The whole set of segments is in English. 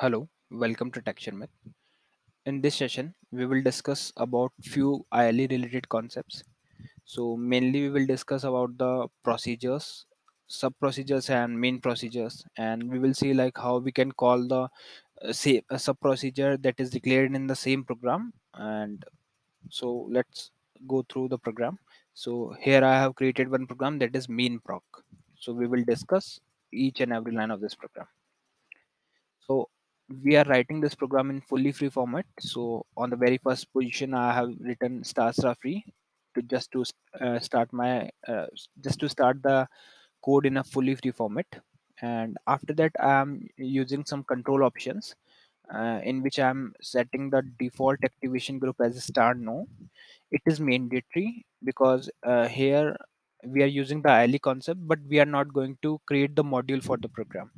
Hello, welcome to TechSharmit. In this session, we will discuss about few ILE related concepts. So mainly we will discuss about the procedures, sub procedures and main procedures and we will see like how we can call the uh, a sub procedure that is declared in the same program and so let's go through the program. So here I have created one program that is main proc. So we will discuss each and every line of this program. So we are writing this program in fully free format. So on the very first position, I have written star star free to just to uh, start my uh, just to start the code in a fully free format. And after that, I'm using some control options uh, in which I'm setting the default activation group as star no. It is mandatory because uh, here we are using the ILE concept, but we are not going to create the module for the program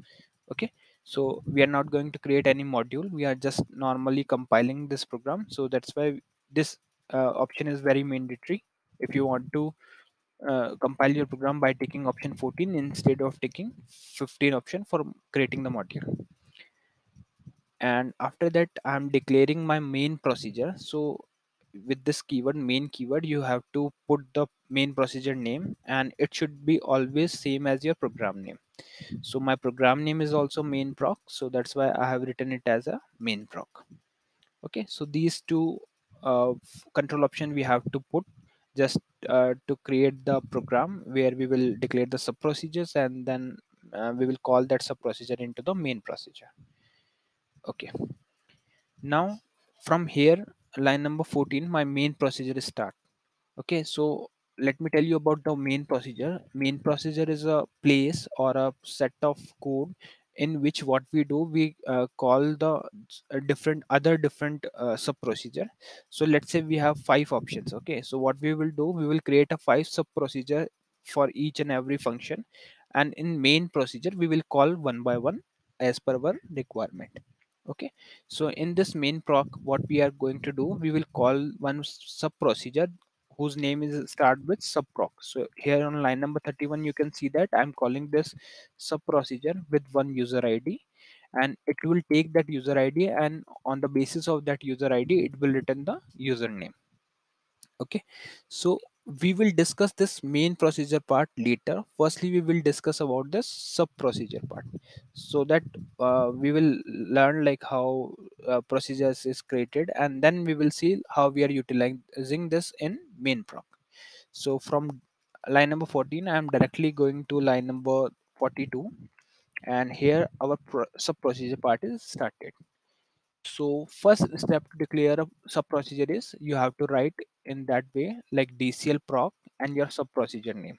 okay so we are not going to create any module. We are just normally compiling this program. So that's why this uh, option is very mandatory. If you want to uh, compile your program by taking option 14 instead of taking 15 option for creating the module. And after that i'm declaring my main procedure. So with this keyword main keyword you have to put the main procedure name and it should be always same as your program name so my program name is also main proc so that's why i have written it as a main proc okay. So these two uh, control option we have to put just uh, to create the program where we will declare the sub procedures and then uh, we will call that sub procedure into the main procedure. Okay. Now from here line number 14 my main procedure is start. Okay. So let me tell you about the main procedure. Main procedure is a place or a set of code in which what we do we uh, call the uh, different other different uh, sub procedure. So let's say we have five options okay? So what we will do we will create a five sub procedure for each and every function. And in main procedure we will call one by one as per our requirement okay? So in this main proc what we are going to do we will call one sub procedure whose name is start with subproc. So here on line number 31, you can see that I'm calling this sub procedure with one user ID and it will take that user ID and on the basis of that user ID, it will return the username. Okay, so we will discuss this main procedure part later. Firstly, we will discuss about this sub procedure part. So that uh, we will learn like how uh, procedures is created and then we will see how we are utilizing this in main proc. So from line number 14 i am directly going to line number 42 and here our pro sub procedure part is started so first step to declare a sub procedure is you have to write in that way like dcl proc and your sub procedure name.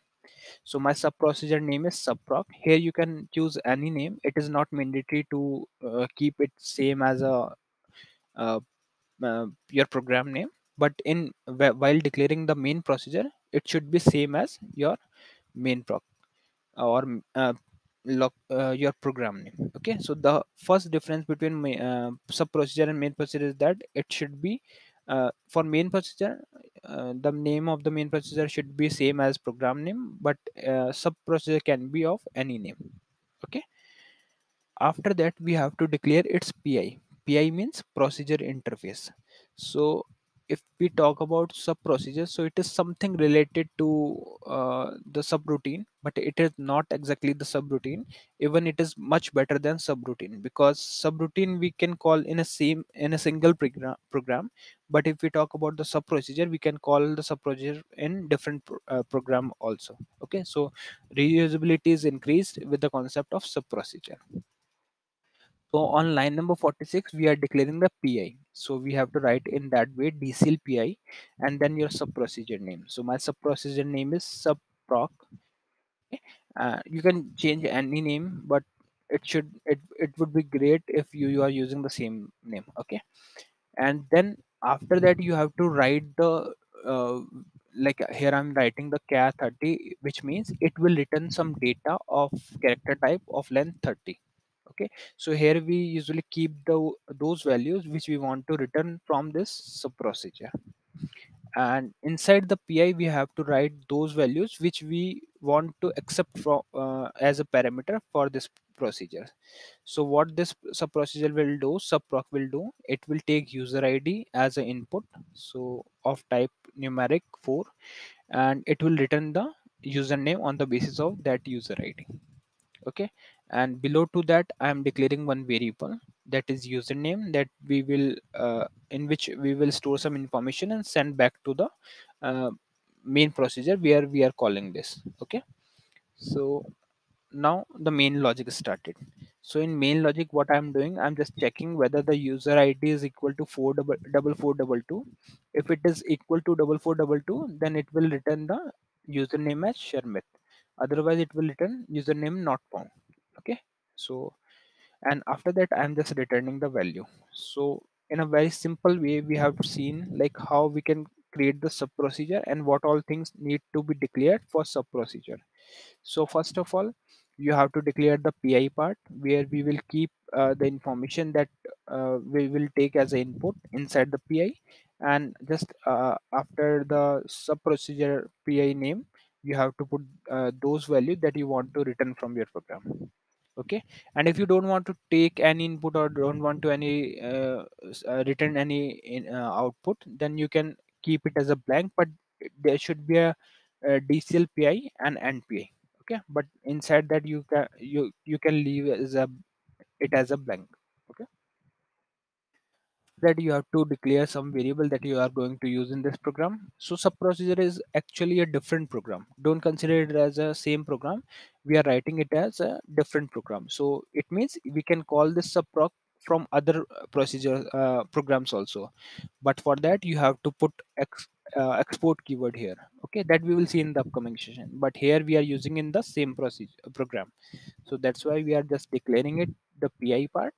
So my sub procedure name is subproc here you can choose any name. It is not mandatory to uh, keep it same as a uh, uh, your program name. But in while declaring the main procedure it should be same as your main proc or uh, your program name okay? So the first difference between ma- uh, sub procedure and main procedure is that it should be uh, for main procedure uh, the name of the main procedure should be same as program name but uh, sub procedure can be of any name okay? After that we have to declare its pi pi means procedure interface. So if we talk about sub procedure so it is something related to uh, the subroutine but it is not exactly the subroutine even it is much better than subroutine because subroutine we can call in a same in a single program program but if we talk about the sub procedure we can call the sub procedure in different pro- uh, program also. Okay so reusability is increased with the concept of sub procedure. So on line number 46, we are declaring the PI. So we have to write in that way DCL PI and then your sub procedure name. So my sub procedure name is subproc. Okay. Uh, you can change any name, but it should it, it would be great if you, you are using the same name. Okay. And then after that you have to write the uh, like here I'm writing the char 30, which means it will return some data of character type of length 30 okay? So here we usually keep the those values which we want to return from this sub procedure. And inside the pi we have to write those values which we want to accept from uh, as a parameter for this procedure. So what this sub procedure will do subproc will do it will take user id as an input so of type numeric 4 and it will return the username on the basis of that user id okay. And below to that i am declaring one variable. That is username that we will uh, in which we will store some information and send back to the uh, main procedure where we are calling this. Okay. So now the main logic started. So in main logic what i'm doing i'm just checking whether the user id is equal to 4 double, double four double two. If it is equal to double four double two then it will return the username as sharmit otherwise it will return username not found. Okay? So and after that i'm just returning the value. So in a very simple way we have seen like how we can create the sub procedure and what all things need to be declared for sub procedure. So first of all you have to declare the pi part where we will keep uh, the information that uh, we will take as input inside the pi and just uh, after the sub procedure pi name you have to put uh, those values that you want to return from your program. Okay? And if you don't want to take any input or don't want to any uh, uh, return any in, uh, output then you can keep it as a blank but there should be a, a dcl pi and end pi okay? But inside that you can you you can leave as a it as a blank that you have to declare some variable that you are going to use in this program. So sub procedure is actually a different program. Don't consider it as a same program. We are writing it as a different program. So it means we can call this subproc from other uh, procedure uh, programs also. But for that you have to put ex, uh, export keyword here. Okay that we will see in the upcoming session. But here we are using in the same procedure program. So that's why we are just declaring it the pi part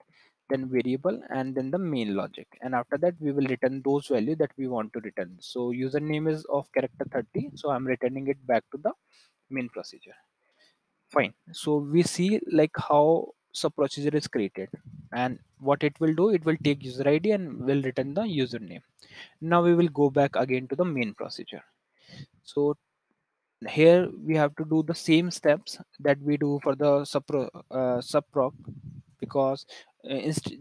then variable and then the main logic. And after that we will return those value that we want to return. So username is of character 30 so i'm returning it back to the main procedure. Fine. So we see like how sub procedure is created and what it will do. It will take user id and will return the username. Now we will go back again to the main procedure. So here we have to do the same steps that we do for the subpro uh, subproc because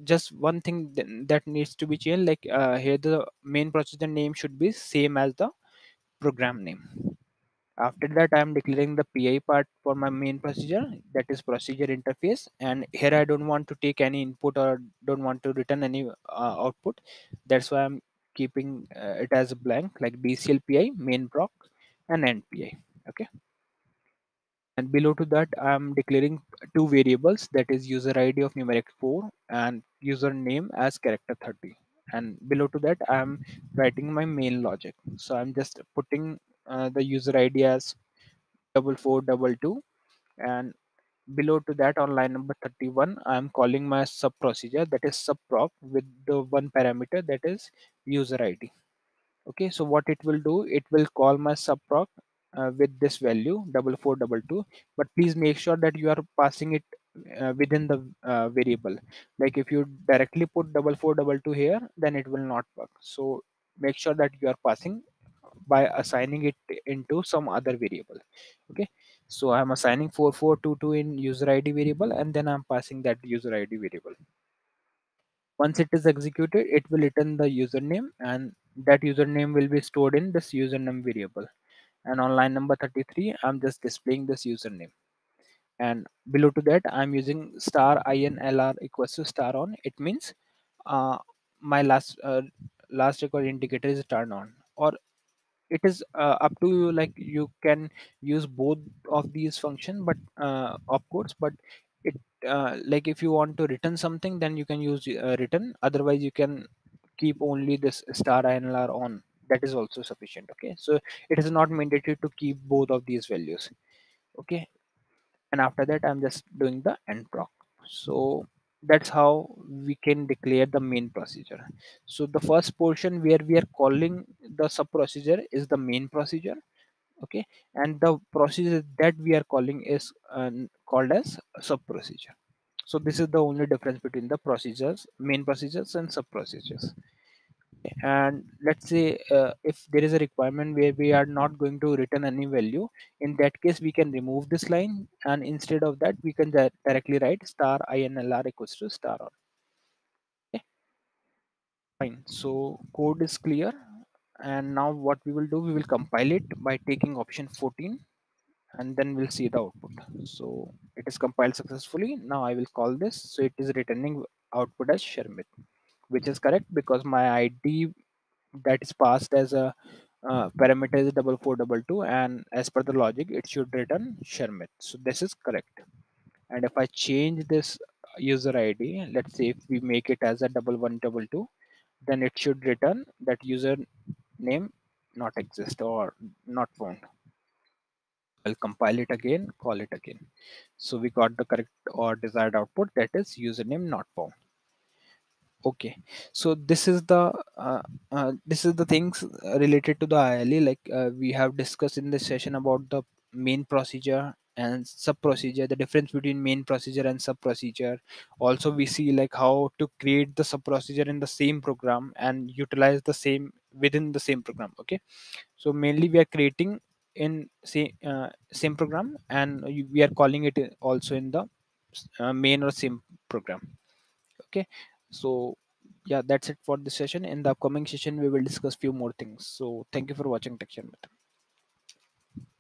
just one thing th- that needs to be changed like uh, here the main procedure name should be same as the program name. After that i am declaring the pi part for my main procedure that is procedure interface and here i don't want to take any input or don't want to return any uh, output. That's why i'm keeping uh, it as blank like dcl pi main proc and end pi okay and below to that i'm declaring two variables that is user id of numeric 4 and username as character 30 and below to that i'm writing my main logic. So i'm just putting uh, the user id as double four double two. And below to that on line number 31 i'm calling my sub procedure that is subproc with the one parameter that is user id okay so what it will do it will call my subproc uh, with this value double four double two. But please make sure that you are passing it uh, within the uh, variable. Like if you directly put double four double two here then it will not work. So make sure that you are passing by assigning it into some other variable. Okay? So i'm assigning 4422 in user id variable and then i'm passing that user id variable. Once it is executed it will return the username and that username will be stored in this username variable and on line number 33 i'm just displaying this username. And below to that i'm using star inlr equals to star on. It means uh, my last uh, last record indicator is turned on. Or it is uh, up to you like you can use both of these function but uh, of course but it uh, like if you want to return something then you can use uh, return. Otherwise you can keep only this star inlr on that is also sufficient okay? So it is not mandatory to keep both of these values okay? And after that i'm just doing the end proc so that's how we can declare the main procedure. So the first portion where we are calling the sub procedure is the main procedure okay? And the procedure that we are calling is uh, called as sub procedure so this is the only difference between the procedures main procedures and sub procedures and let's say uh, if there is a requirement where we are not going to return any value in that case we can remove this line. And instead of that we can di- directly write star inlr equals to star on okay? Fine. So code is clear. And now what we will do we will compile it by taking option 14 and then we'll see the output. So it is compiled successfully. Now i will call this. So it is returning output as sharmit which is correct because my id that is passed as a uh, parameter is double four double two and as per the logic it should return sharmit. So this is correct. And if i change this user id let's say if we make it as a double one double two then it should return that user name not exist or not found. I'll compile it again call it again. So we got the correct or desired output that is username not found okay. So this is the uh, uh, this is the things uh, related to the ILE like uh, we have discussed in this session about the main procedure and sub procedure the difference between main procedure and sub procedure. Also we see like how to create the sub procedure in the same program and utilize the same within the same program. Okay. So mainly we are creating in same uh, same program and we are calling it also in the uh, main or same program. Okay so yeah that's it for this session in the upcoming session we will discuss few more things so thank you for watching tech Sharmit.